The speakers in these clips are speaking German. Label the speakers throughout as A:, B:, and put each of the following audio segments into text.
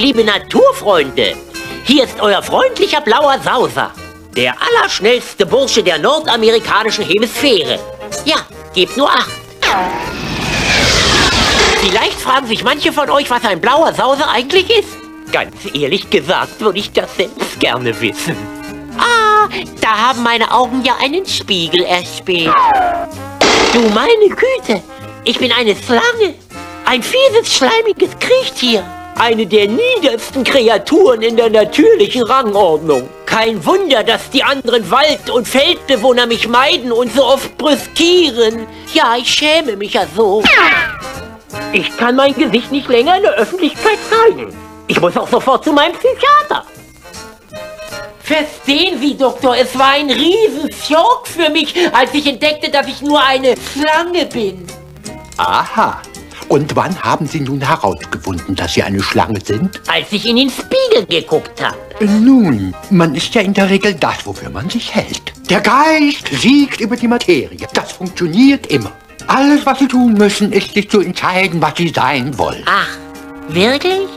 A: liebe Naturfreunde, hier ist euer freundlicher blauer Sauser. Der allerschnellste Bursche der nordamerikanischen Hemisphäre. Ja, gebt nur acht. Vielleicht fragen sich manche von euch, was ein blauer Sauser eigentlich ist. Ganz ehrlich gesagt, würde ich das selbst gerne wissen. Ah, da haben meine Augen ja einen Spiegel erspäht. Du meine Güte, ich bin eine Schlange. Ein fieses, schleimiges Kriechtier. Eine der niedersten Kreaturen in der natürlichen Rangordnung. Kein Wunder, dass die anderen Wald- und Feldbewohner mich meiden und so oft brüskieren. Ja, ich schäme mich ja so. Ich kann mein Gesicht nicht länger in der Öffentlichkeit zeigen. Ich muss auch sofort zu meinem Psychiater. Verstehen Sie, Doktor, es war ein Riesenschock für mich, als ich entdeckte, dass ich nur eine Schlange bin.
B: Aha. Und wann haben Sie nun herausgefunden, dass Sie eine Schlange sind?
A: Als ich in den Spiegel geguckt habe.
B: Nun, man ist ja in der Regel das, wofür man sich hält. Der Geist siegt über die Materie. Das funktioniert immer. Alles, was Sie tun müssen, ist sich zu entscheiden, was Sie sein wollen.
A: Ach, wirklich?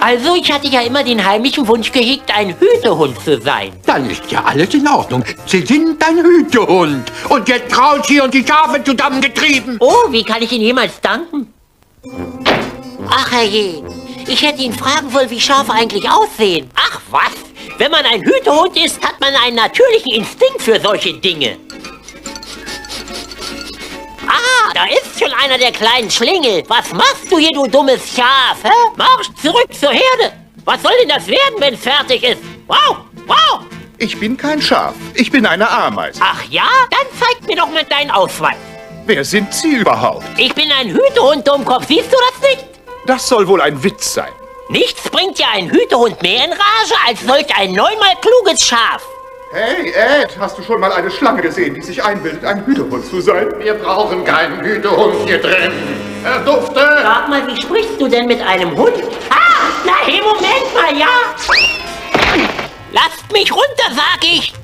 A: Also, ich hatte ja immer den heimlichen Wunsch gehegt, ein Hütehund zu sein.
B: Dann ist ja alles in Ordnung. Sie sind ein Hütehund. Und jetzt raus hier und die Schafe zusammengetrieben.
A: Oh, wie kann ich Ihnen jemals danken? Ach, herrje. Ich hätte ihn fragen sollen, wie Schafe eigentlich aussehen. Ach, was? Wenn man ein Hütehund ist, hat man einen natürlichen Instinkt für solche Dinge. Schon einer der kleinen Schlingel. Was machst du hier, du dummes Schaf? Hä? Marsch zurück zur Herde. Was soll denn das werden, wenn es fertig ist? Wow, wow.
C: Ich bin kein Schaf. Ich bin eine Ameise.
A: Ach ja? Dann zeig mir doch mal deinen Ausweis.
C: Wer sind Sie überhaupt?
A: Ich bin ein Hütehund, Dummkopf. Siehst du das nicht?
C: Das soll wohl ein Witz sein.
A: Nichts bringt ja ein Hütehund mehr in Rage als solch ein neunmal kluges Schaf.
C: Hey, Ed, hast du schon mal eine Schlange gesehen, die sich einbildet, ein Hütehund zu sein?
D: Wir brauchen keinen Hütehund hier drin. Herr Dufte!
A: Sag mal, wie sprichst du denn mit einem Hund? Ah, na hey, Moment mal, ja. Lasst mich runter, sag ich.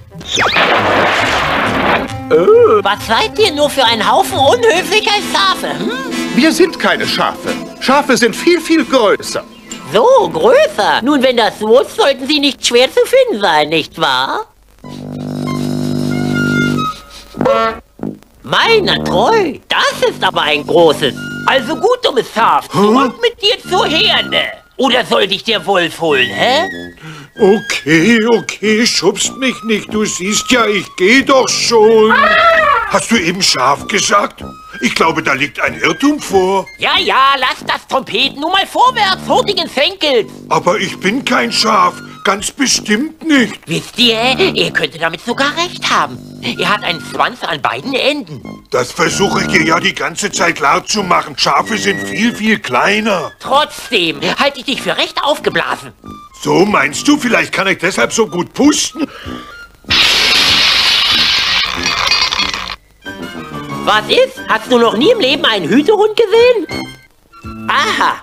C: Äh.
A: Was seid ihr nur für ein Haufen unhöflicher Schafe? Hm?
C: Wir sind keine Schafe. Schafe sind viel, viel größer.
A: So, größer. Nun, wenn das so ist, sollten sie nicht schwer zu finden sein, nicht wahr? Meiner treu, das ist aber ein großes. Also gut, dummes Schaf, zurück mit dir zur Herde. Oder soll dich der Wolf holen, hä?
E: Okay, okay, schubst mich nicht. Du siehst ja, ich geh doch schon. Hast du eben Schaf gesagt? Ich glaube, da liegt ein Irrtum vor.
A: Ja, ja, lass das Trompeten nun mal vorwärts, hurtigen Fenkels.
E: Aber ich bin kein Schaf. Ganz bestimmt nicht.
A: Wisst ihr, ihr könntet damit sogar recht haben. Er hat einen Schwanz an beiden Enden.
E: Das versuche ich dir ja die ganze Zeit klar zu machen. Schafe sind viel, viel kleiner.
A: Trotzdem halte ich dich für recht aufgeblasen.
E: So meinst du, vielleicht kann ich deshalb so gut pusten?
A: Was ist? Hast du noch nie im Leben einen Hütehund gesehen? Aha,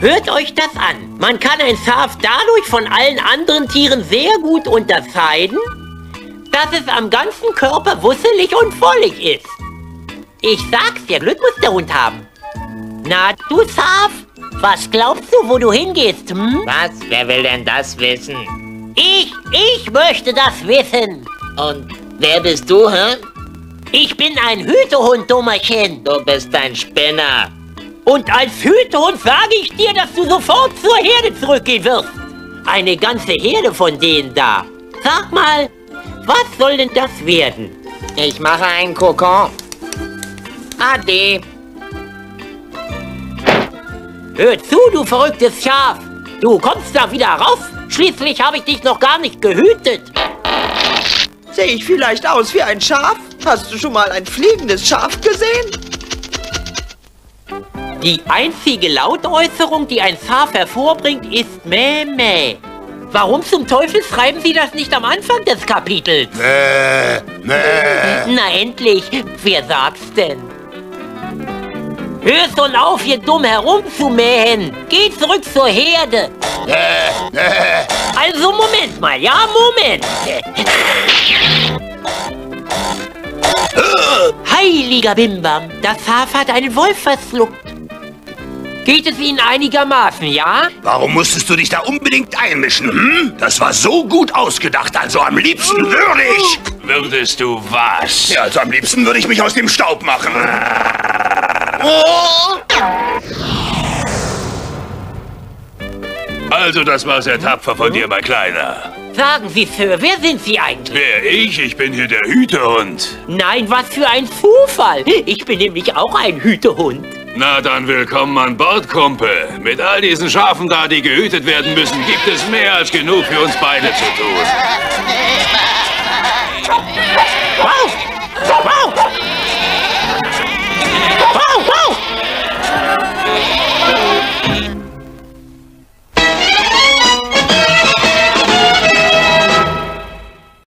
A: hört euch das an. Man kann ein Schaf dadurch von allen anderen Tieren sehr gut unterscheiden, dass es am ganzen Körper wusselig und vollig ist. Ich sag's dir, Glück muss der Hund haben. Na, du Schaf, was glaubst du, wo du hingehst, hm?
F: Was? Wer will denn das wissen?
A: Ich, ich möchte das wissen.
F: Und wer bist du, hä?
A: Ich bin ein Hütehund, Dummerchen.
F: Du bist ein Spinner.
A: Und als Hütehund sage ich dir, dass du sofort zur Herde zurückgehen wirst. Eine ganze Herde von denen da. Sag mal, was soll denn das werden?
F: Ich mache einen Kokon. Ade.
A: Hör zu, du verrücktes Schaf. Du kommst da wieder raus. Schließlich habe ich dich noch gar nicht gehütet.
G: Sehe ich vielleicht aus wie ein Schaf? Hast du schon mal ein fliegendes Schaf gesehen?
A: Die einzige Lautäußerung, die ein Schaf hervorbringt, ist Mäh, Mäh. Warum zum Teufel schreiben Sie das nicht am Anfang des Kapitels?
E: Äh, nee.
A: Na endlich, wer sagt's denn? Hör schon auf, hier dumm herumzumähen. Geh zurück zur Herde. Also Moment mal, ja, Moment. Heiliger Bimbam, das Schaf hat einen Wolf verschluckt. Geht es Ihnen einigermaßen, ja?
H: Warum musstest du dich da unbedingt einmischen, hm? Das war so gut ausgedacht, also am liebsten würde ich...
I: Würdest du was?
H: Ja, also am liebsten würde ich mich aus dem Staub machen. Oh!
I: Also, das war sehr tapfer von dir, mein Kleiner.
A: Sagen Sie, Sir, wer sind Sie eigentlich?
I: Wer ich? Ich bin hier der Hütehund.
A: Nein, was für ein Zufall. Ich bin nämlich auch ein Hütehund.
I: Na dann willkommen an Bord, Kumpel. Mit all diesen Schafen da, die gehütet werden müssen, gibt es mehr als genug für uns beide zu tun.
A: Wow! Wow!